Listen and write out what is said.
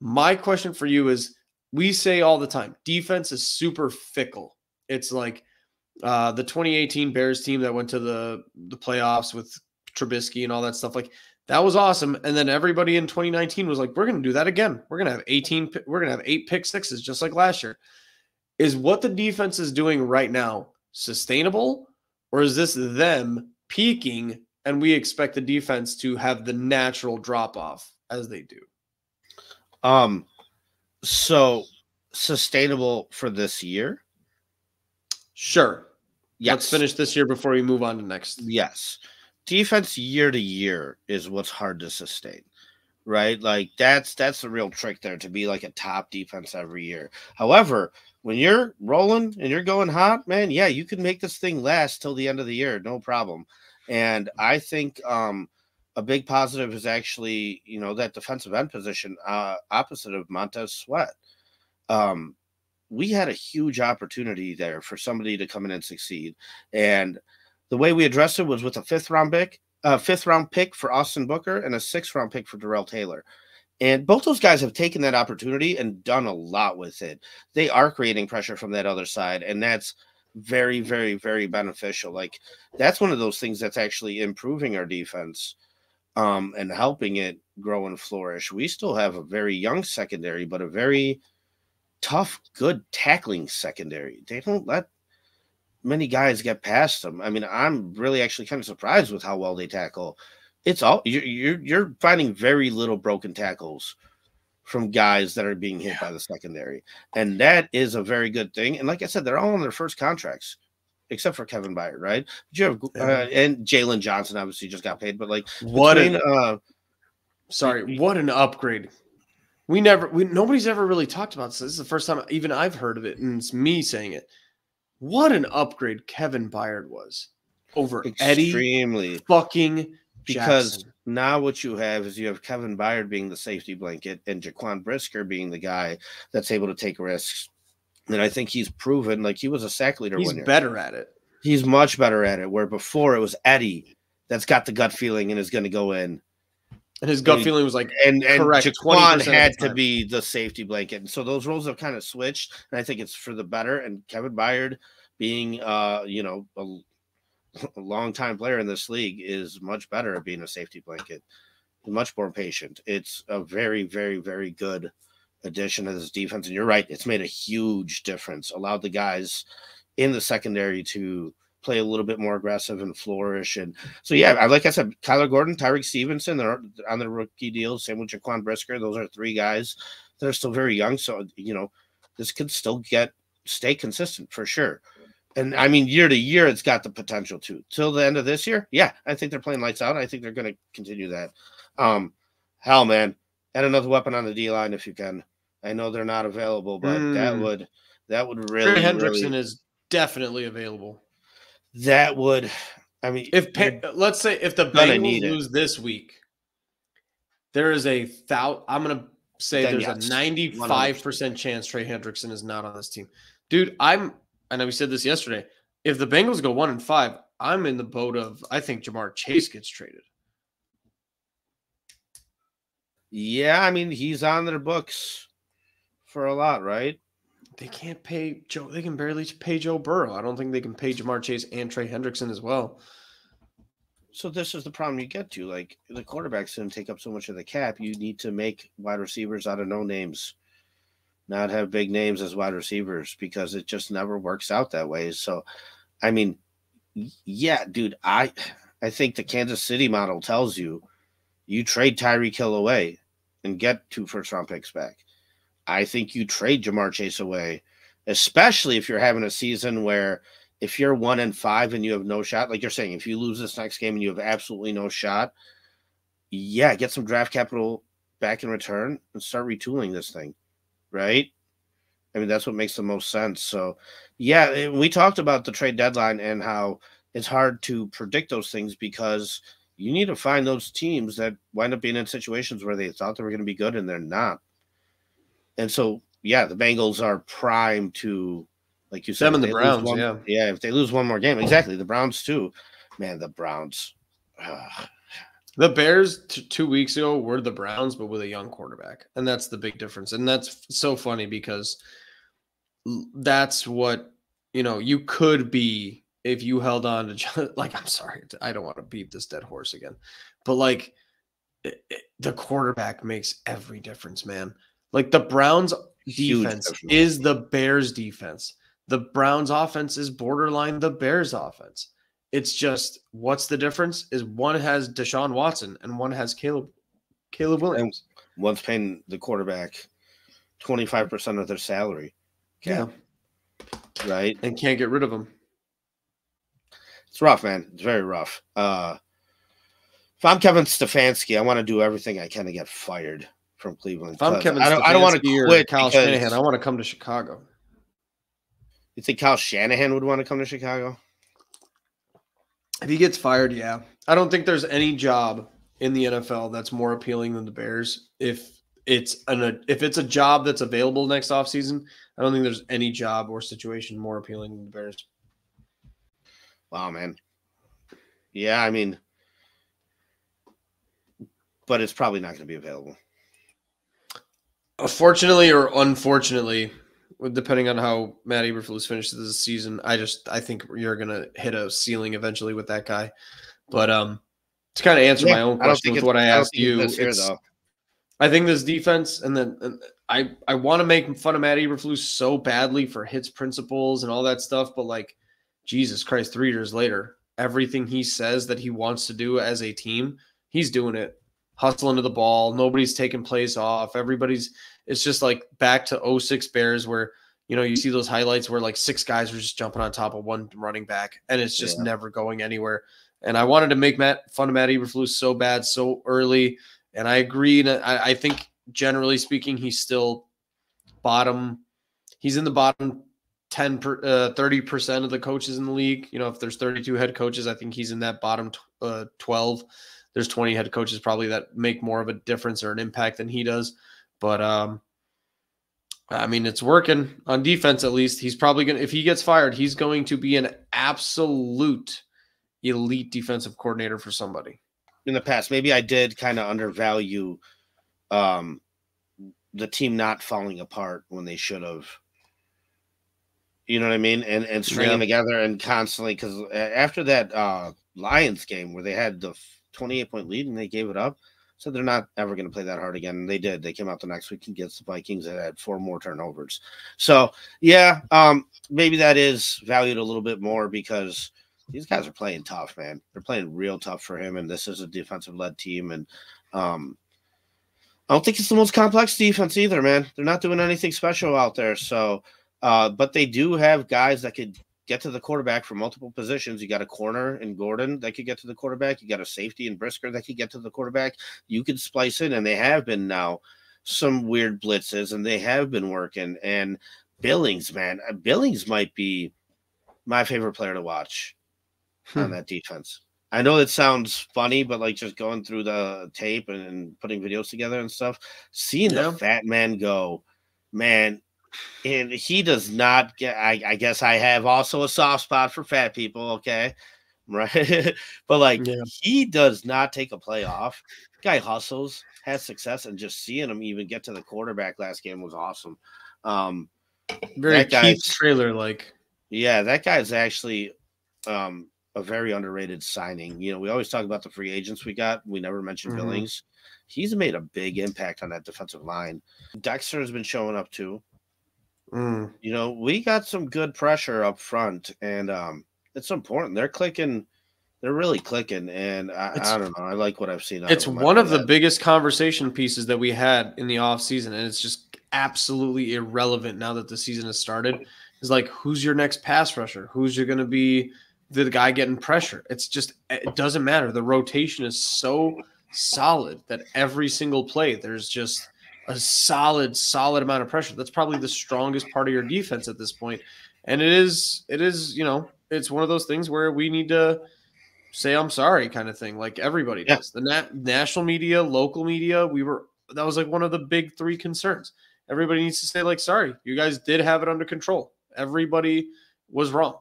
My question for you is we say all the time defense is super fickle. It's like uh, the 2018 Bears team that went to the the playoffs with Trubisky and all that stuff. Like that was awesome. And then everybody in 2019 was like, we're going to do that again. We're going to have 18, we're going to have eight pick sixes just like last year. Is what the defense is doing right now sustainable? Or is this them peaking and we expect the defense to have the natural drop off as they do? Um, so sustainable for this year? Sure. Yes. Let's finish this year before we move on to next. Yes. Defense year to year is what's hard to sustain. Right? Like that's that's the real trick there to be like a top defense every year. However, when you're rolling and you're going hot, man, yeah, you can make this thing last till the end of the year, no problem. And I think um a big positive is actually, you know, that defensive end position uh opposite of Montez Sweat. Um we had a huge opportunity there for somebody to come in and succeed. And the way we addressed it was with a fifth round pick, a fifth round pick for Austin Booker and a sixth round pick for Darrell Taylor. And both those guys have taken that opportunity and done a lot with it. They are creating pressure from that other side, and that's very, very, very beneficial. Like that's one of those things that's actually improving our defense um, and helping it grow and flourish. We still have a very young secondary, but a very tough, good tackling secondary. They don't let many guys get past them. I mean, I'm really actually kind of surprised with how well they tackle. It's all you're you're, you're finding very little broken tackles from guys that are being hit yeah. by the secondary, and that is a very good thing. And like I said, they're all on their first contracts. Except for Kevin Byard, right? But you have uh, and Jaylon Johnson obviously just got paid, but like what between, an, uh, sorry, what an upgrade we never we nobody's ever really talked about this. This is the first time even I've heard of it, and it's me saying it. What an upgrade Kevin Byard was over extremely Eddie fucking because Jackson. now what you have is you have Kevin Byard being the safety blanket and Jaquan Brisker being the guy that's able to take risks. And I think he's proven like he was a sack leader. He's better at it. He's much better at it. Where before it was Eddie that's got the gut feeling and is going to go in. And his gut and, feeling was like, and and correct, Jaquan had to be the safety blanket, and so those roles have kind of switched, and I think it's for the better. And Kevin Byard, being uh, you know, a, a long time player in this league, is much better at being a safety blanket. Much more patient. It's a very, very, very good addition to this defense. And you're right, it's made a huge difference. Allowed the guys in the secondary to play a little bit more aggressive and flourish. And so, yeah, like I said, Kyler Gordon, Tyrique Stevenson, they're on the rookie deal. Same with Jaquan Brisker. Those are three guys that are still very young. So, you know, this could still get stay consistent for sure. And I mean, year to year, it's got the potential to. Till the end of this year, yeah, I think they're playing lights out. I think they're going to continue that. Um, hell, man, add another weapon on the D line if you can. I know they're not available, but mm. that would that would really. Trey Hendrickson really, is definitely available that would, I mean, if let's say if the Bengals lose it. this week, there is a thou. I'm gonna say then there's yes, a 95 percent chance Trey Hendrickson is not on this team, dude. I'm. I know we said this yesterday. If the Bengals go one and five, I'm in the boat of I think Ja'Marr Chase gets traded. Yeah, I mean he's on their books for a lot, right? they can't pay Joe. They can barely pay Joe Burrow. I don't think they can pay Ja'Marr Chase and Trey Hendrickson as well. So this is the problem you get to. Like the quarterbacks didn't take up so much of the cap. You need to make wide receivers out of no names, not have big names as wide receivers because it just never works out that way. So, I mean, yeah, dude, I I think the Kansas City model tells you you trade Tyreek Hill away and get two first round picks back. I think you trade Ja'Marr Chase away, especially if you're having a season where if you're one and five and you have no shot, like you're saying, if you lose this next game and you have absolutely no shot, yeah, get some draft capital back in return and start retooling this thing, right? I mean, that's what makes the most sense. So, yeah, we talked about the trade deadline and how it's hard to predict those things because you need to find those teams that wind up being in situations where they thought they were going to be good and they're not. And so, yeah, the Bengals are primed to, like you said, them and the Browns. One, yeah, yeah. If they lose one more game, exactly. The Browns too. Man, the Browns. Uh, The Bears t- two weeks ago were the Browns, but with a young quarterback, and that's the big difference. And that's so funny because that's what you know you could be if you held on to like I'm sorry, I don't want to beat this dead horse again, but like it, it, the quarterback makes every difference, man. Like the Browns defense is the Bears defense. The Browns offense is borderline the Bears offense. It's just what's the difference is one has Deshaun Watson and one has Caleb Caleb Williams. And one's paying the quarterback 25% of their salary. Yeah. Right. And can't get rid of them. It's rough, man. It's very rough. Uh if I'm Kevin Stefanski, I want to do everything I can to get fired from Cleveland. If I'm Kevin I don't, I don't want to quit. Kyle Shanahan, I want to come to Chicago. You think Kyle Shanahan would want to come to Chicago? If he gets fired, yeah. I don't think there's any job in the NFL that's more appealing than the Bears. If it's an if it's a job that's available next offseason, I don't think there's any job or situation more appealing than the Bears. Wow, man. Yeah, I mean, but it's probably not going to be available. Fortunately or unfortunately, depending on how Matt Eberflus finishes the season, I just I think you're gonna hit a ceiling eventually with that guy. But um, to kind of answer yeah, my own question with what I asked I you, year, I think this defense, and then and I I want to make fun of Matt Eberflus so badly for his principles and all that stuff, but like Jesus Christ, three years later, everything he says that he wants to do as a team, he's doing it hustling to the ball. Nobody's taking plays off. Everybody's it's just like back to 06 Bears where you know you see those highlights where like six guys are just jumping on top of one running back and it's just yeah. never going anywhere. And I wanted to make Matt fun of Matt Eberflus so bad so early, and I agree. And I, I think generally speaking, he's still bottom. He's in the bottom 10 per, uh, 30% of the coaches in the league. You know, if there's 32 head coaches, I think he's in that bottom t- uh, 12 there's 20 head coaches probably that make more of a difference or an impact than he does. But um, I mean, it's working on defense at least. He's probably going to, if he gets fired, he's going to be an absolute elite defensive coordinator for somebody. In the past, maybe I did kind of undervalue um, the team not falling apart when they should have. You know what I mean? And and stringing yeah. together and constantly because after that uh, Lions game where they had the 28 point lead and they gave it up. So they're not ever going to play that hard again. And they did. They came out the next week against the Vikings that had four more turnovers. So yeah, um, maybe that is valued a little bit more because these guys are playing tough, man. They're playing real tough for him, and this is a defensive led team. And um, I don't think it's the most complex defense either, man. They're not doing anything special out there. So, uh, but they do have guys that could get to the quarterback from multiple positions. You got a corner in Gordon that could get to the quarterback. You got a safety in Brisker that could get to the quarterback. You could splice in, and they have been now some weird blitzes, and they have been working. And Billings, man, uh, Billings might be my favorite player to watch hmm. on that defense. I know it sounds funny, but like just going through the tape and, and putting videos together and stuff, seeing yeah. the fat man go, man, and he does not get. I, I, guess I have also a soft spot for fat people. Okay, right, but like yeah. he does not take a play off. Guy hustles, has success, and just seeing him even get to the quarterback last game was awesome. Um, very Keith Traylor like. Yeah, that guy's actually um, a very underrated signing. You know, we always talk about the free agents we got. We never mentioned mm-hmm. Billings. He's made a big impact on that defensive line. Dexter has been showing up too. Mm. You know, we got some good pressure up front, and um, it's important. They're clicking. They're really clicking, and I, I don't know. I like what I've seen. It's one of the biggest conversation pieces that we had in the off season, and it's just absolutely irrelevant now that the season has started. Is like, who's your next pass rusher? Who's you're going to be the guy getting pressure? It's just it doesn't matter. The rotation is so solid that every single play there's just a solid, solid amount of pressure. That's probably the strongest part of your defense at this point. And it is, it is, you know, it's one of those things where we need to say I'm sorry, kind of thing, like everybody yeah. does. The nat- national media, local media, we were that was like one of the big three concerns. Everybody needs to say like sorry, you guys did have it under control. Everybody was wrong.